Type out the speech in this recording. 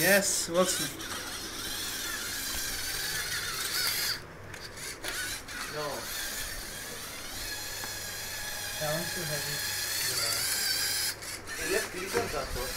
Yes, Wilson. No. That one's too heavy. Yeah. Hey, Let's click them, that.